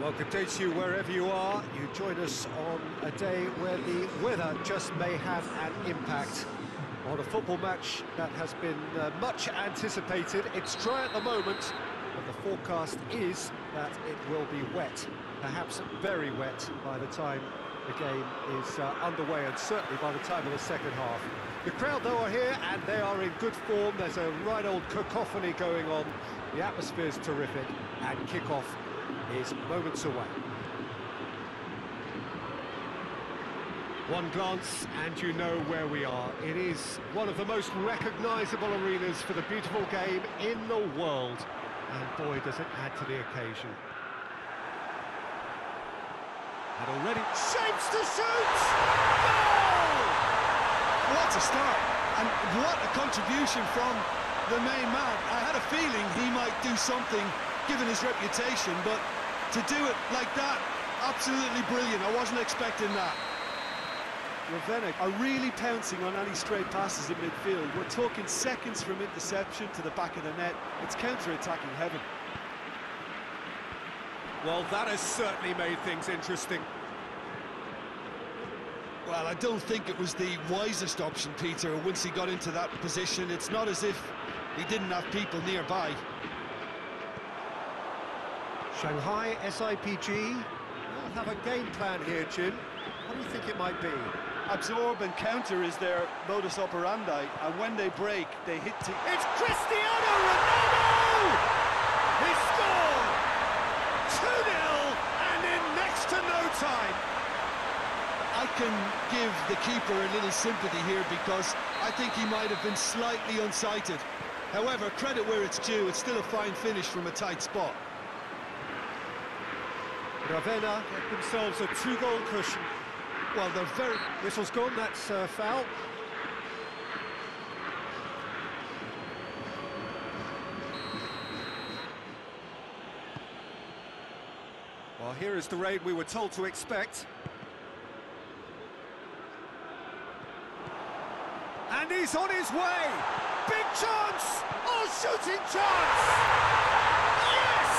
Well, good day to you wherever you are. You join us on a day where the weather just may have an impact on a football match that has been uh, much anticipated. It's dry at the moment, but the forecast is that it will be wet, perhaps very wet by the time the game is uh, underway and certainly by the time of the second half. The crowd, though, are here and they are in good form. There's a right old cacophony going on. The atmosphere is terrific and kick-off is moments away. One glance and you know where we are. It is one of the most recognisable arenas for the beautiful game in the world. And boy, does it add to the occasion. And already shapes to shoot! Goal! What a start, and what a contribution from the main man. I had a feeling he might do something given his reputation, but to do it like that, absolutely brilliant. I wasn't expecting that. Ravenna are really pouncing on any straight passes in midfield. We're talking seconds from interception to the back of the net. It's counter-attacking heaven. Well, that has certainly made things interesting. Well, I don't think it was the wisest option, Peter, once he got into that position. It's not as if he didn't have people nearby. Shanghai SIPG will have a game plan here, Jim. What do you think it might be? Absorb and counter is their modus operandi, and when they break, they hit... It's Cristiano Ronaldo! He scored! 2-0 and in next to no time. I can give the keeper a little sympathy here because I think he might have been slightly unsighted. However, credit where it's due, it's still a fine finish from a tight spot. Ravenna themselves a two-goal cushion. Well, they're very... Whistle's gone, that's uh, foul. Well, here is the raid we were told to expect. And he's on his way! Big chance! Oh, shooting chance! Yes!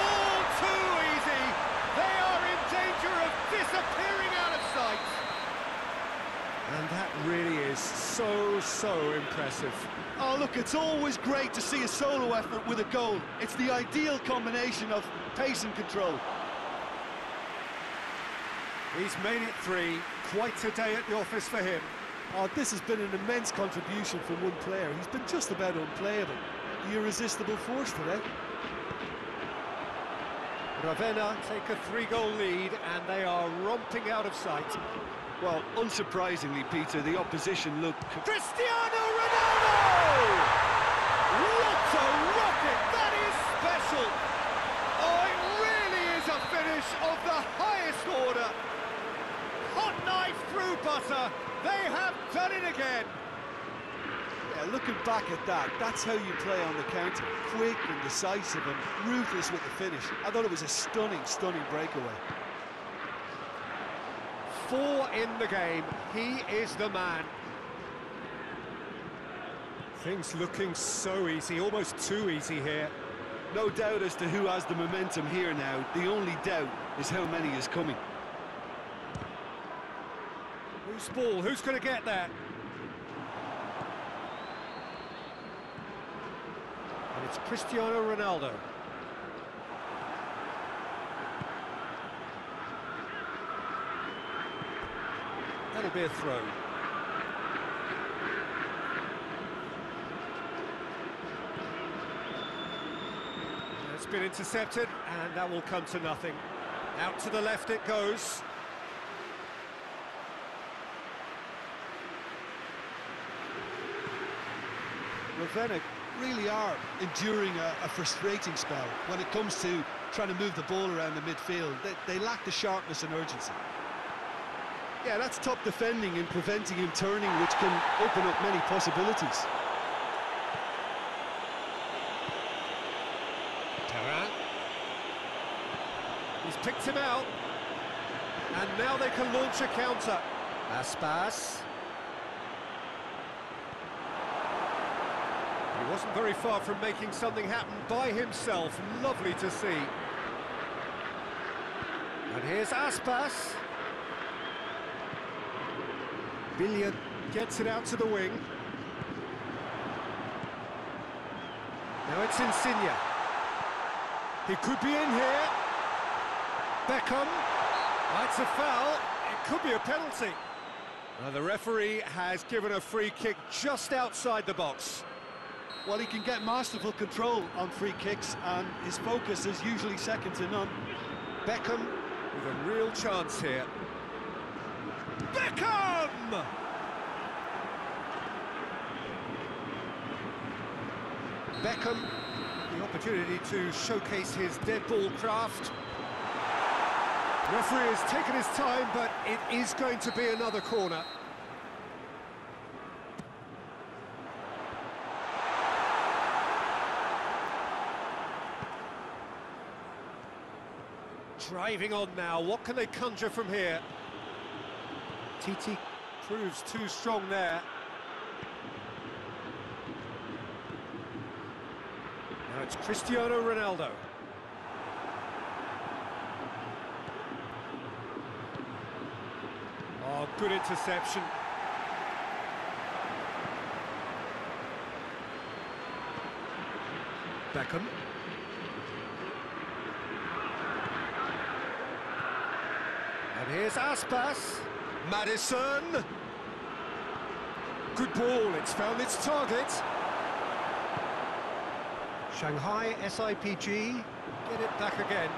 All too easy! They are in danger of disappearing out of sight! And that really is so, so impressive. Oh, look, it's always great to see a solo effort with a goal. It's the ideal combination of pace and control. He's made it three. Quite a day at the office for him. Oh, this has been an immense contribution from one player. He's been just about unplayable. The irresistible force today. Ravenna take a three-goal lead and they are romping out of sight. Well, unsurprisingly, Peter, the opposition look... Cristiano Ronaldo! What a rocket! That is special! Oh, it really is a finish of the highest order! Hot knife through butter! They have done it again! Yeah, looking back at that, that's how you play on the counter. Quick and decisive and ruthless with the finish. I thought it was a stunning, stunning breakaway. Four in the game. He is the man. Things looking so easy, almost too easy here. No doubt as to who has the momentum here now. The only doubt is how many is coming. Who's ball? Who's going to get that? And it's Cristiano Ronaldo. That'll be a throw. It's been intercepted, and that will come to nothing. Out to the left it goes. Ravenna really are enduring a, a, frustrating spell when it comes to trying to move the ball around the midfield. They, they lack the sharpness and urgency. Yeah, that's top defending and preventing him turning, which can open up many possibilities. He's picked him out. And now they can launch a counter. Aspas. He wasn't very far from making something happen by himself. Lovely to see. And here's Aspas. Billiard gets it out to the wing. Now it's Insigne. He could be in here. Beckham. That's a foul. It could be a penalty. Now the referee has given a free kick just outside the box. Well, he can get masterful control on free kicks, and his focus is usually second to none. Beckham with a real chance here. Beckham! Beckham, the opportunity to showcase his dead ball craft. Referee has taken his time, but it is going to be another corner. Driving on now, what can they conjure from here? Titi proves too strong there. Now it's Cristiano Ronaldo. Oh, good interception. Beckham. And here's Aspas. Maddison. Good ball, it's found its target. Shanghai SIPG get it back again.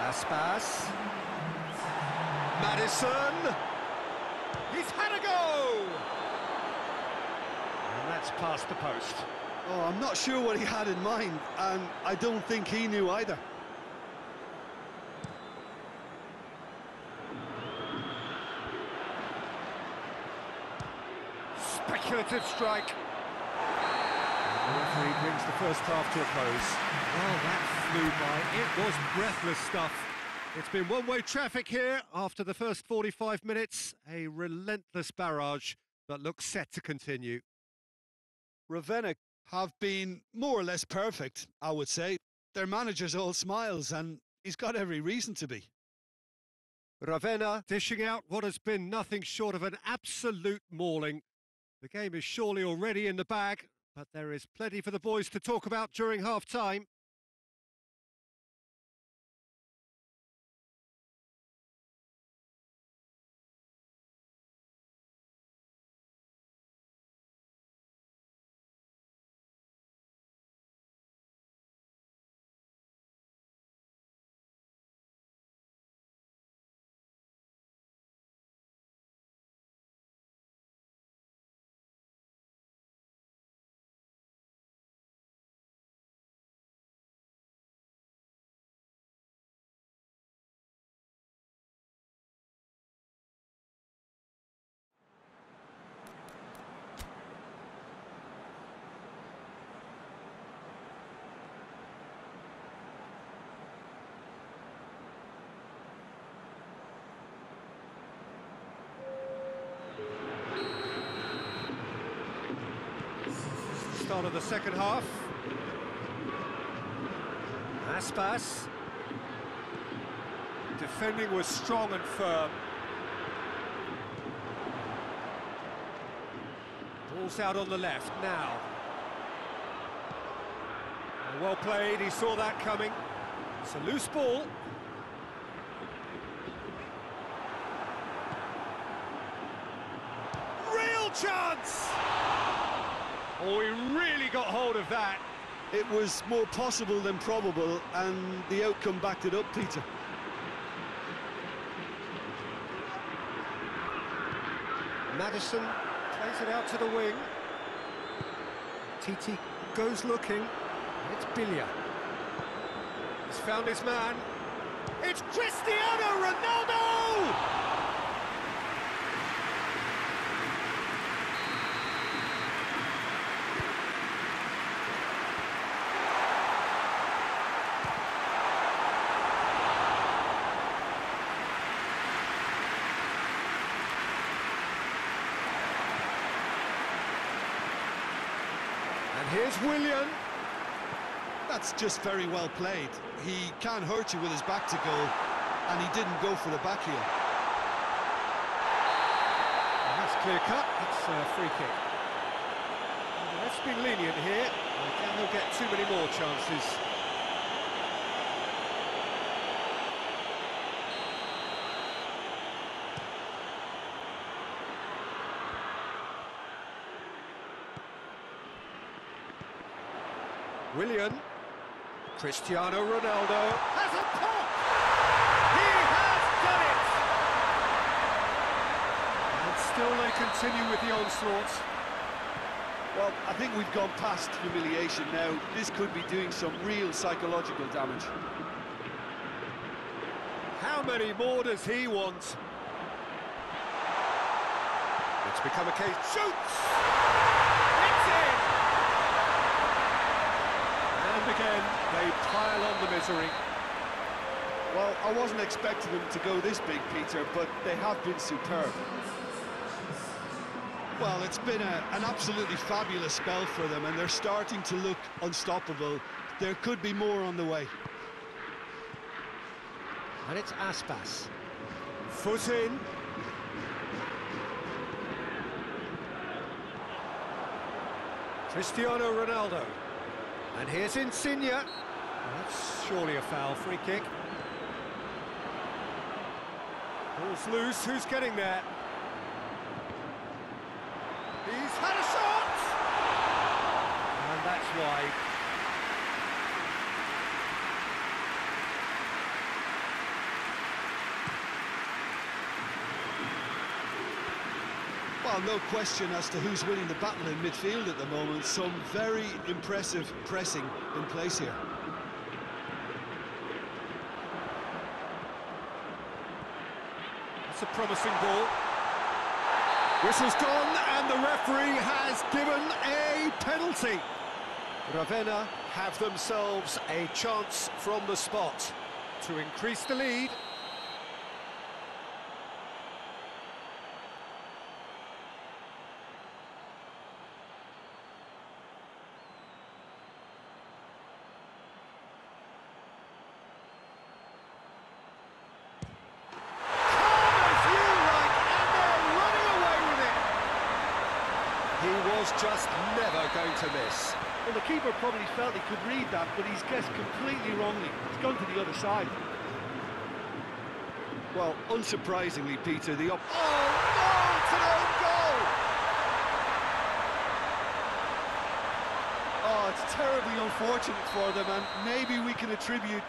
Aspas. Maddison. He's had a go! And that's past the post. Oh, I'm not sure what he had in mind, and I don't think he knew either. Speculative strike. And the referee brings the first half to a close. Well, that flew by. It was breathless stuff. It's been one-way traffic here after the first 45 minutes. A relentless barrage that looks set to continue. Ravenna have been more or less perfect, I would say. Their manager's all smiles, and he's got every reason to be. Ravenna dishing out what has been nothing short of an absolute mauling. The game is surely already in the bag, but there is plenty for the boys to talk about during half-time. Start of the second half. Aspas. Defending was strong and firm. Ball's out on the left now. Well played, he saw that coming. It's a loose ball. Real chance! Oh, he really got hold of that. It was more possible than probable, and the outcome backed it up, Peter. Maddison plays it out to the wing. Titi goes looking. It's Billia. He's found his man. It's Cristiano Ronaldo! Here's Willian. That's just very well played. He can't hurt you with his back to goal, and he didn't go for the back heel. And that's clear cut. It's a uh, free kick. And the ref's been lenient here. Doubt he'll get too many more chances. Willian. Cristiano Ronaldo has a pop! He has done it! And still they continue with the onslaught. Well, I think we've gone past humiliation now. This could be doing some real psychological damage. How many more does he want? It's become a case. Shoots! It's in! And again, they pile on the misery. Well, I wasn't expecting them to go this big, Peter, but they have been superb. Well, it's been a, an absolutely fabulous spell for them, and they're starting to look unstoppable. There could be more on the way. And it's Aspas. Foot in. Cristiano Ronaldo. And here's Insigne. That's surely a foul free kick. Ball's loose, who's getting there? He's had a shot! And that's why. Well, no question as to who's winning the battle in midfield at the moment. Some very impressive pressing in place here. That's a promising ball. Whistle's gone, and the referee has given a penalty. Ravenna have themselves a chance from the spot to increase the lead. Just never going to miss. Well, the keeper probably felt he could read that, but he's guessed completely wrongly. He's gone to the other side. Well, unsurprisingly, Peter, the up. Oh, no! It's an own goal! Oh, it's terribly unfortunate for them, and maybe we can attribute